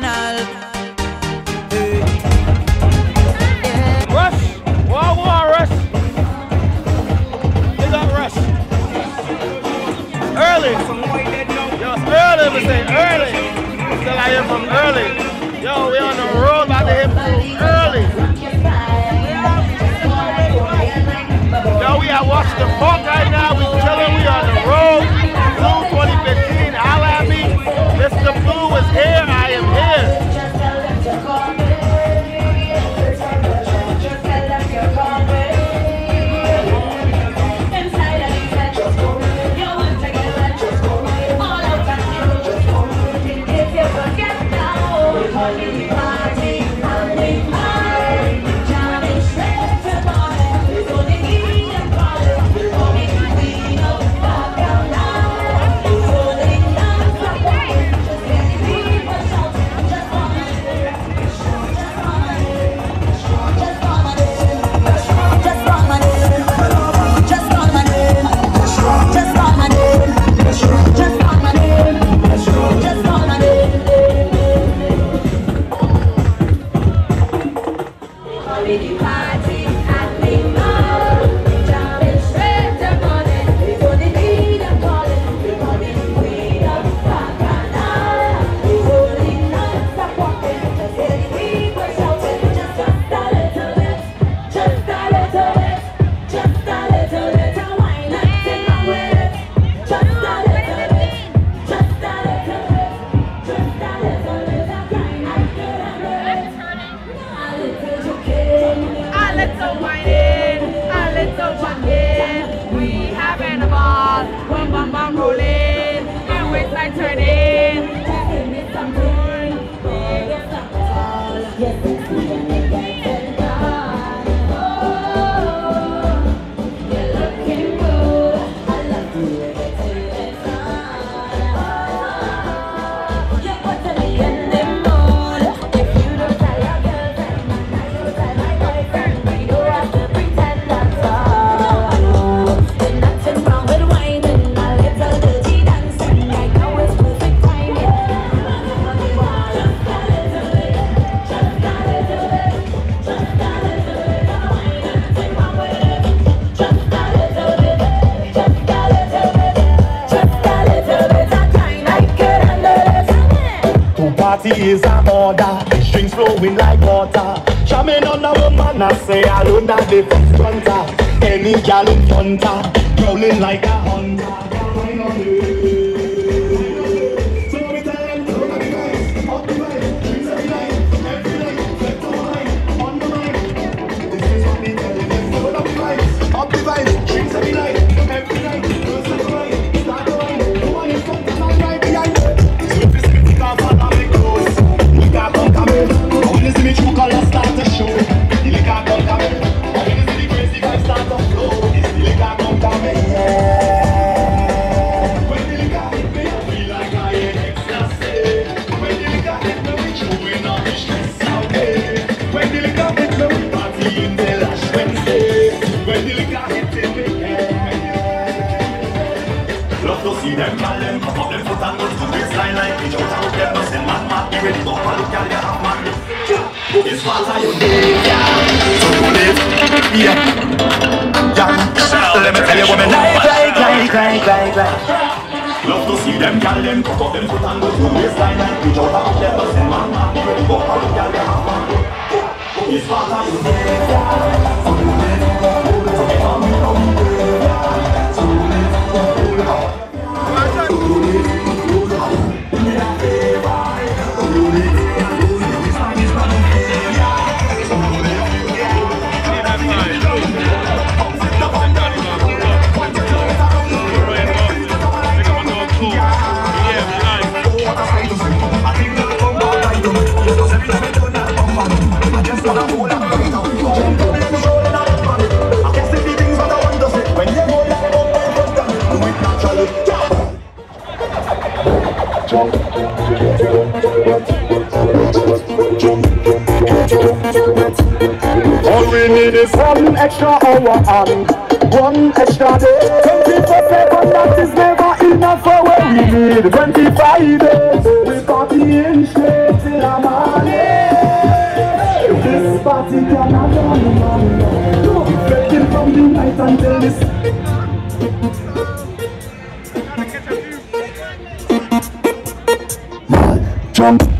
canal. Rush! Rush! Rush. Early! Yo, early, we say early. Still here from early. Yo, we on the road early. Yo, we Park right now. We chilling. We on the road. Blue 2015. Holla at me. Mr. Blue is here. party is a border, Strings flowing like water. Charming on a woman, I say I don't have the front Any gal in front Gyal dem cock up dem foot and go to waistline and reach out and them bust them man. Even the bumper, gyal dem hot man. It's hotter, it's hotter. All we need is one extra hour and one extra day. 24 7, that is never enough for what we need. 25 days, we party in straight till the morning. This party cannot done, man. Taking from the night until this. strong.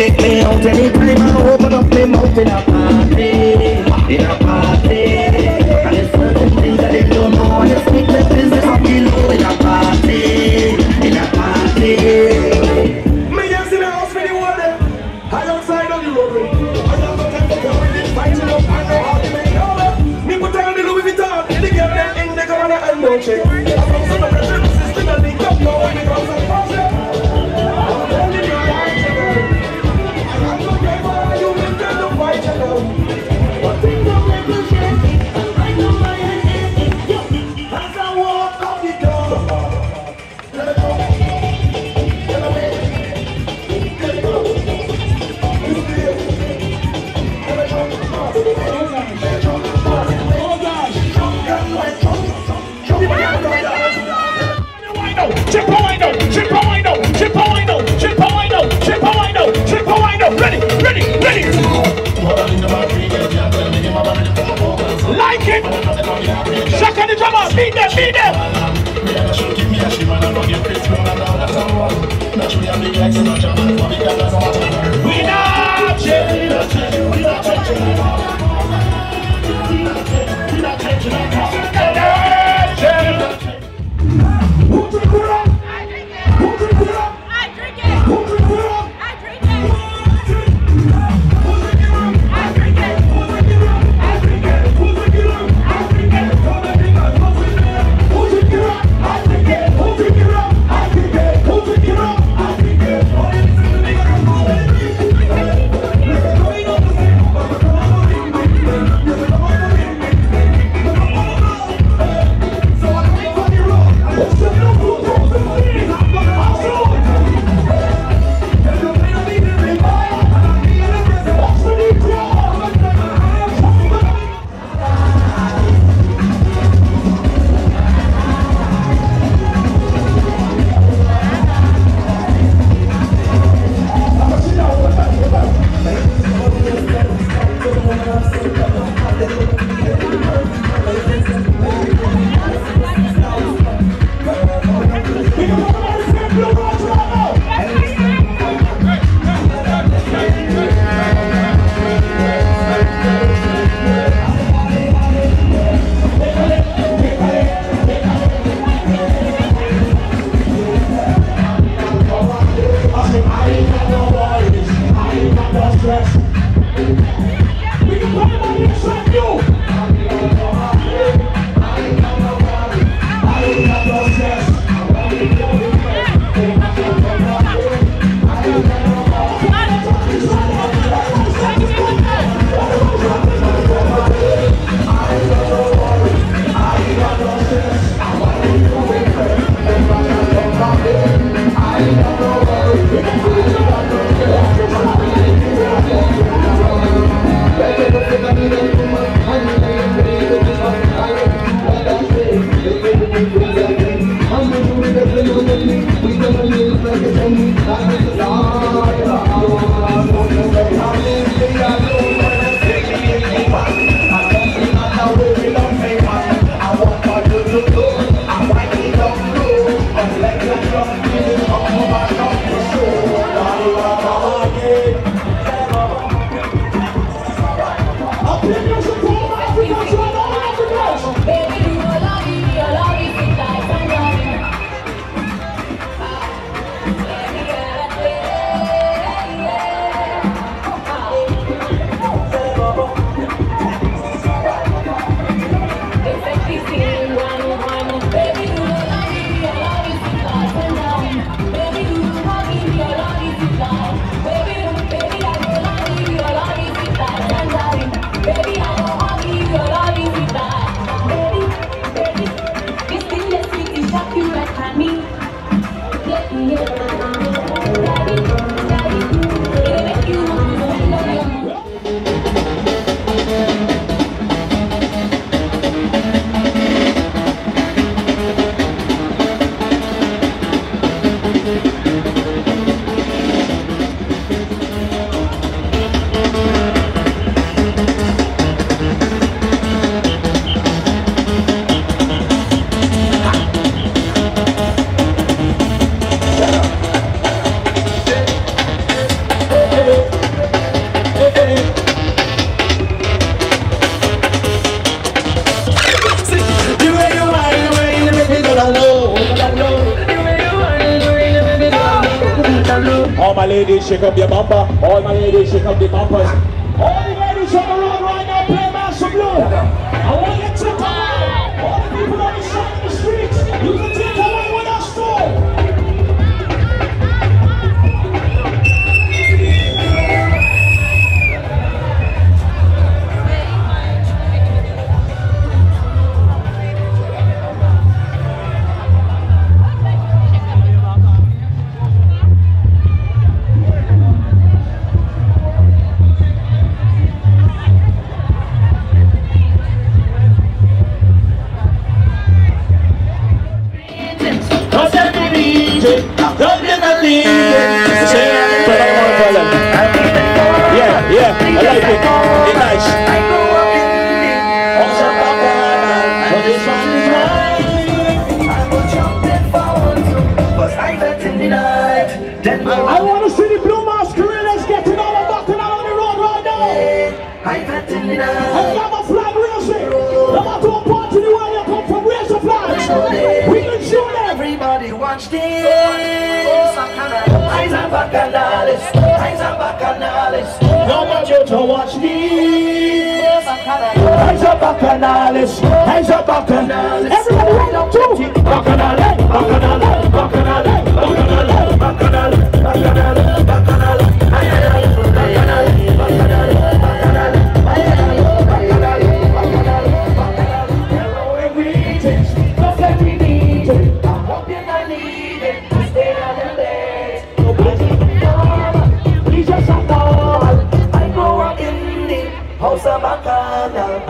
it out and it dream and open up the mouth in a party. In a party.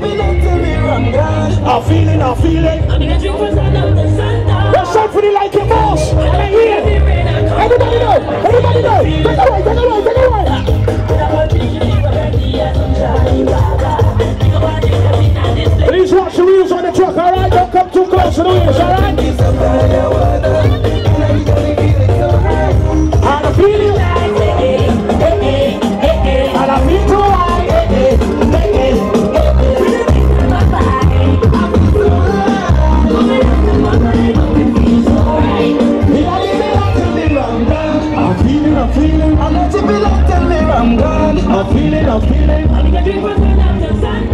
me run. I'm feeling, I'm feeling. I'm gonna drink from sun up to sundown. For the like a boss. And here. Everybody know, everybody know. Take away, take away, take away. Please watch the wheels on the truck, alright? Don't come too close to the wheels, alright? I feel you. I feel you. I'm feeling, I'm feeling.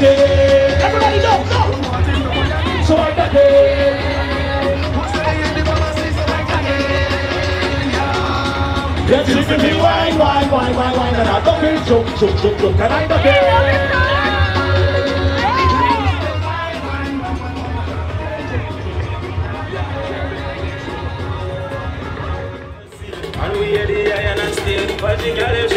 Duck it. Everybody know, no. So I duck it. Yes, you can be wine, wine, wine, wine, wine, and I duck it, jump, jump, jump, jump, and I duck it. And we hear the iron and steel bumper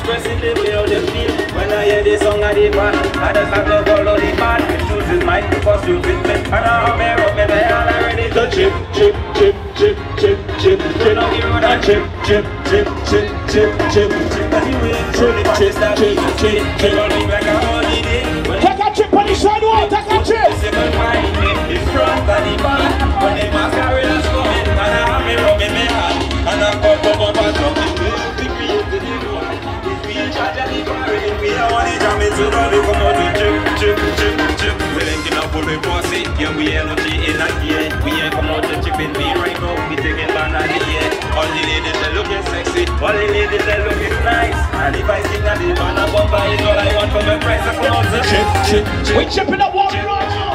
Expressing the way how they feel When I hear the song of the band I just have to follow the band Choose his mind for stupid me And I have me rub me they all already The chip, chip, chip, chip, chip, chip, chip, know the road and chip, chip, chip, chip, chip, chip, chip. But you ain't Chip, truly chip, practice chip, chip, chip. don't live like a holiday When Take a chip on the sidewalk, take a chip. they don't mind me In front of the back now they come out to chip, chip, chip, chip. We linking up with the posse Yeah, we energy in a gear We ain't come out to chip in me right now We taking ban of the year All the ladies they looking sexy. All the ladies they looking nice. And if I sing that the man a bumper is all I want for my price I come out to chip, chip, chip. We chipping up one right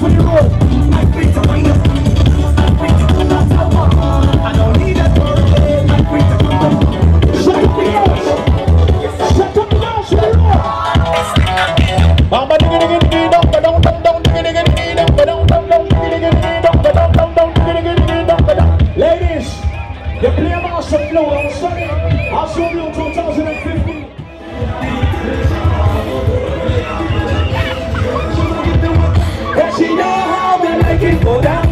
Shut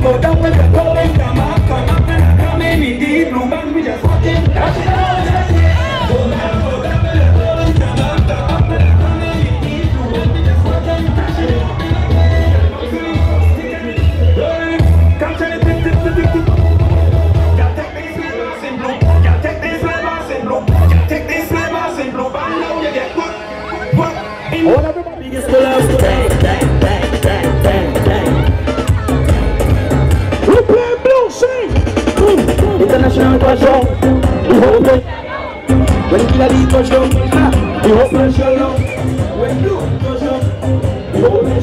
Go down, go down with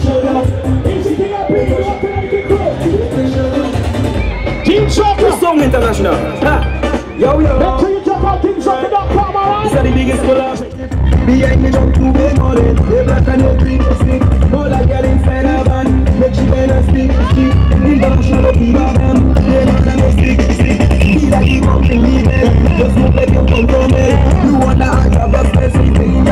show love. Easy thing up here, you want to make it grow. Team soccer. Sound International. Ha. Yo, Make yo. sure you check out teamsoccer.com, alright? These are the biggest collabs. Behind me don't do be morning. They black and they green, they stick. More like girl inside a van. Make she better speak. International people them. They gonna stick, stick. Me, man. Just move like you come from me. You want the heart of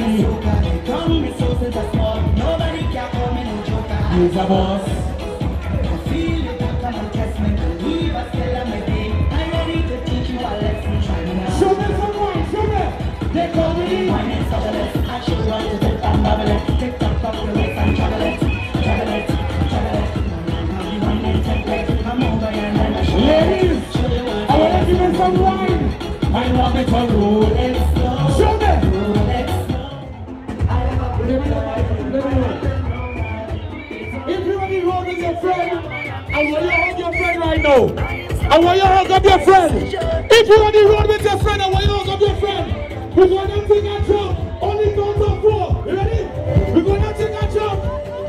wine queen of the Come resources are small, nobody can call me no joker. A boss? I feel it, come and test me. Leave us till I'm a day. I ready to teach you a lesson. Try me now. Show me some wine, show me. They call me Wine and subtlest. I should run to tip and it. Tick tock, tock, the waist travel it. Travel it, travel it. Ladies, Show you what I want to give you some wine. I want me to roll it. slow. Your friend right now. I want you to hug up your friend. If you want to roll with your friend, I want you to hug up your friend. We're going to take a jump. Only count of four. You ready? We're going to take a jump.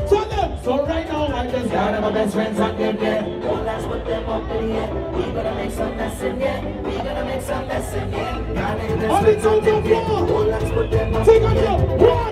Tell them. So right now, I just got my best friends and them there. Well, let's put them up in the air. We gonna make some mess in here. We gonna make some mess in here. Got it, let's Only count of up in here. four. Well, let's put them up Take a jump. One,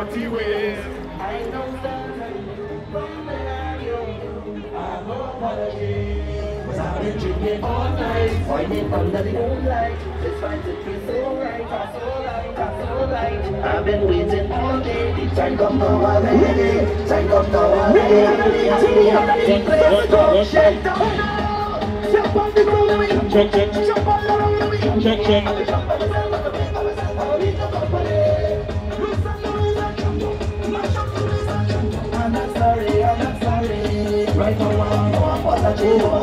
ways, dirty ways. I've been drinking all night, fighting under the moonlight. This fight it feels so right, so right, so right. I've been waiting all day. The time come now already. Time come now already. I'm ready, I'm ready, I'm ready. Let's go, shake down now. Jump on the ground, Check, check, jump on the ground, I'm no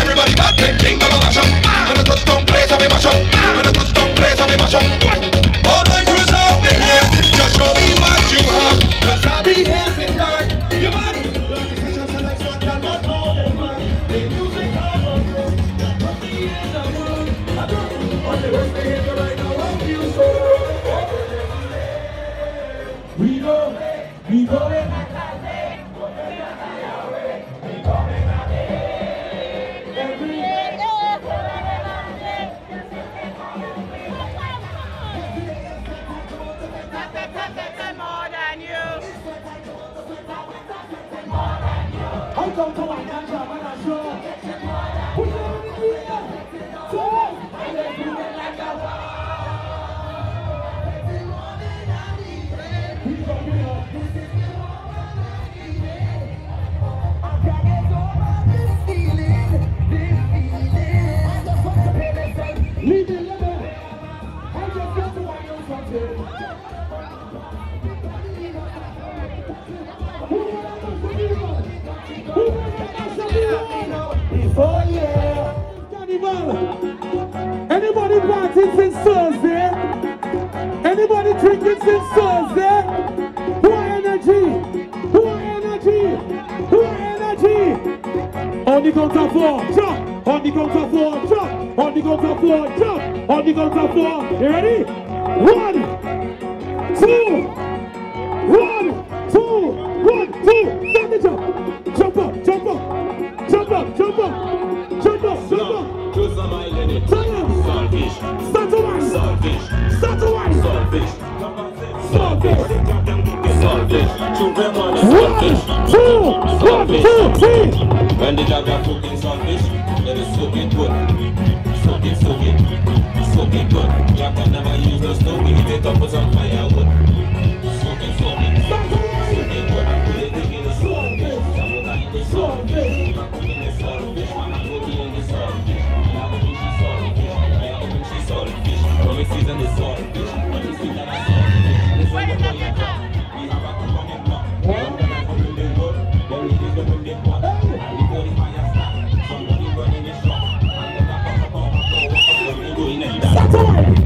Everybody back, king of a mash up. When I touch down place, I be mash up. When I touch down place, I be mash up. Anybody drinking since Thursday? Are energy? Are energy? Are energy? On the count of four, jump. On the count of four, jump. On the count of four, jump. On the count of four. You ready? One, two, one, two, one, two. Start the jump. Jump up, jump up, jump up, jump up, When the are cooking saltfish, let it soak it good. Soak it, soak it, soak it good. Jack can never use the stove, we heat it up with some firewood.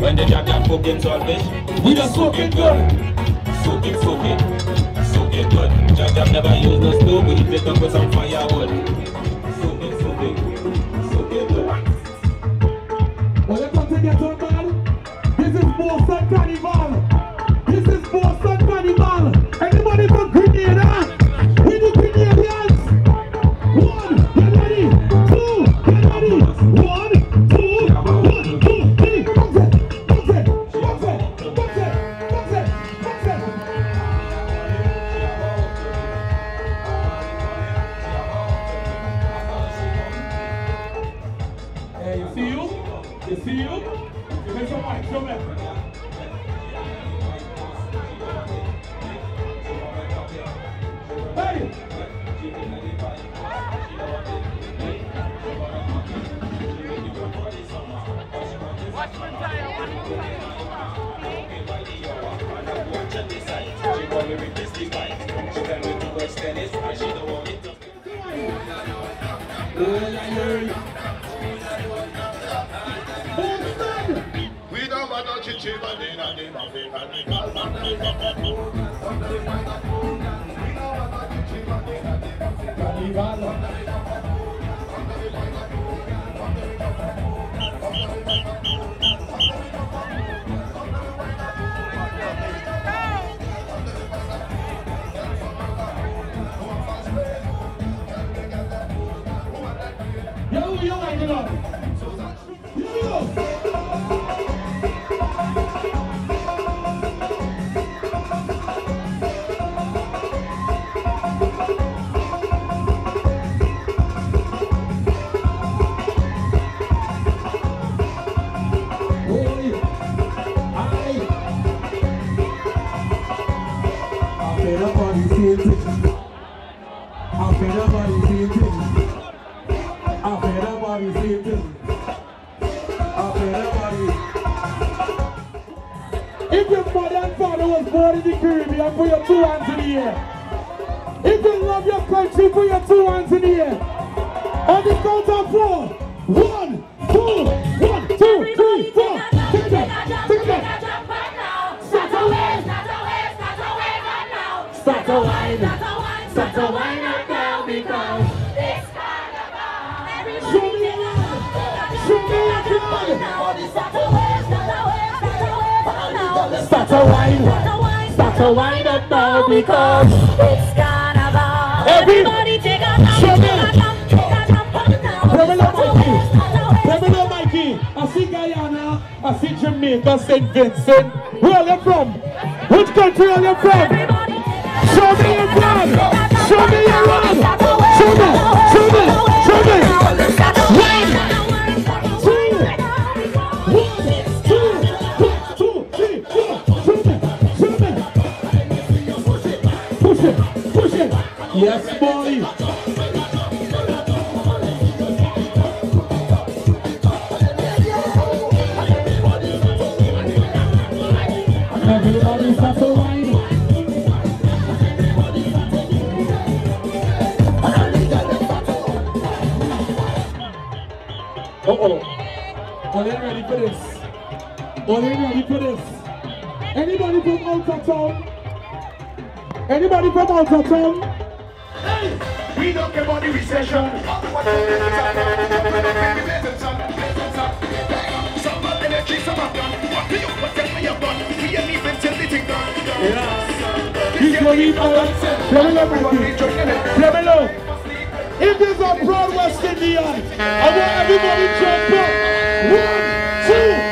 When the jack jack cooking saltfish, we just soak it good. Soak it, soak it, soak it good. Jack jack never use no stove, we heat it up with some firewood. Soak it, soak it, soak it good. Take it to man. This is Boston Carnival. This is Boston Carnival. Anybody from Grenada? We Grenadians. One, get ready. Two, get ready. One, fed up on these things. I'm fed up on these things. I'm fed up on these things. I'm fed up on these. If your mother and father was born in the Caribbean, put your two hands in the air. If you love your country, put your two hands in the air. On the count of four. Start to wine up now because It's carnival. Everybody take a now. Mikey. I see Guyana. I see Jamaica, St. Vincent. Where are you from? Which country are you from? Show me your blood. Show me your blood. Show me. Show me. Yes, boy. Everybody start to whine. Oh, oh. Are you ready for this? Are you ready for this? Anybody from out town? Anybody from out of town? We don't care about the recession. Some me low, Mikey. Play me low. If there's a proud West Indian, I want everybody jump up. One, two,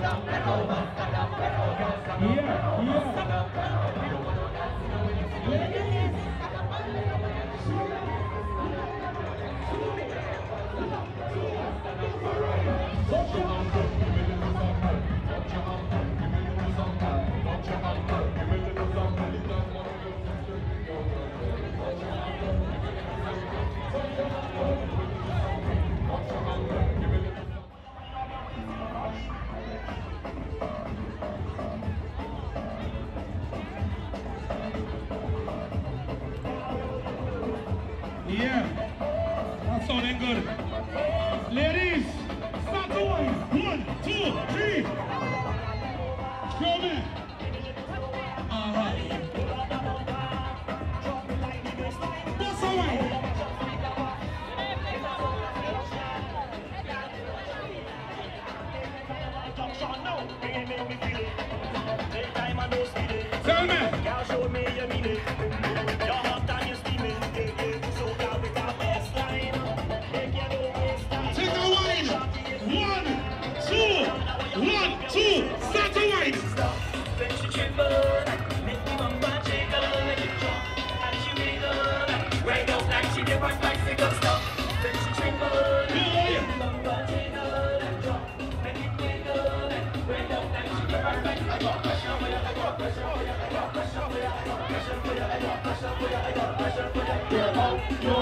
Roma! Go!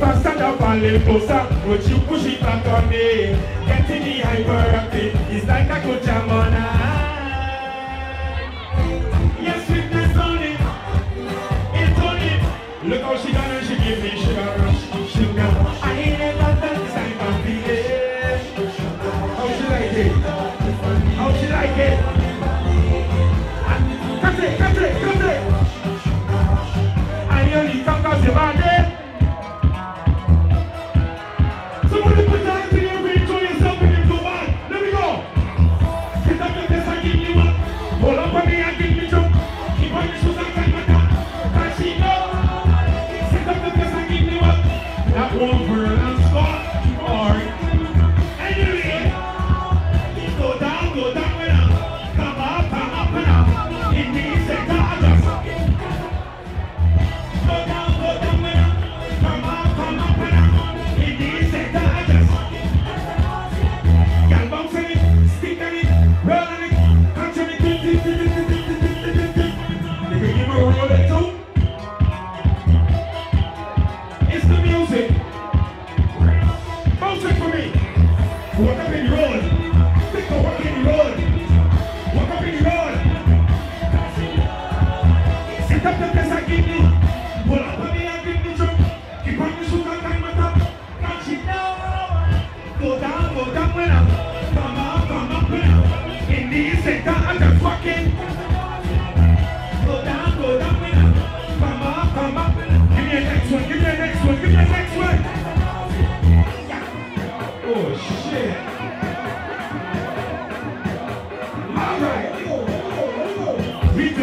faster than falling closer Would you push it back on me? Getting me hyperactive It's like a could jam on Yes, sweetness on it It's on it Look how she done and she give me sugar.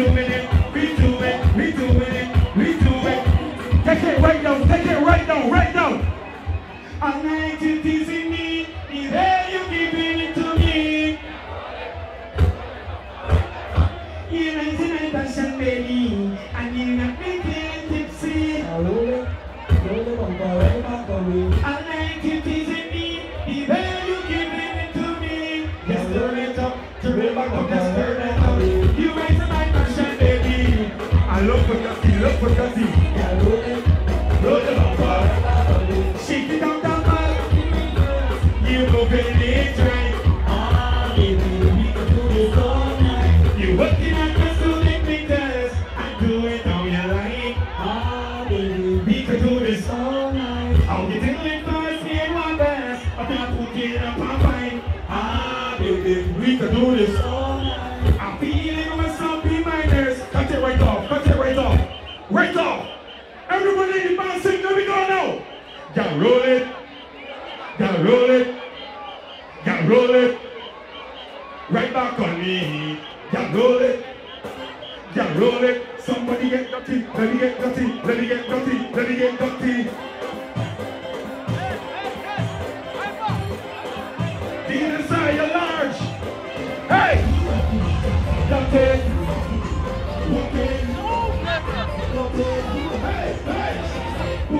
two minutes.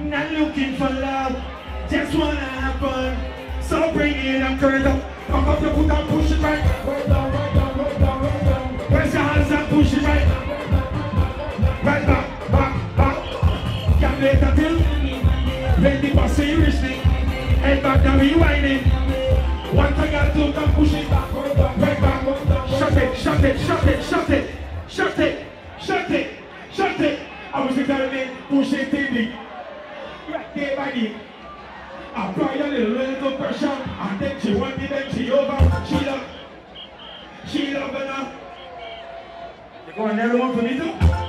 Not looking for love, just wanna have fun. So bring it up, turn it up. Pump up your foot and push it right. Right down, right down, right down, right down. Press your hands and push it right. Right back, back, back. Can't wait until when the boss say you. Head back now, rewind it. One thing I do, come push it back, right back, right back. Shut it, shut it, shut it, shut it, shut it, shut it, shut it. I was examining, push it, take the there by the Apply a little, little pressure, and then she want it, then she over. She love, she love enough. You go on everyone for me too?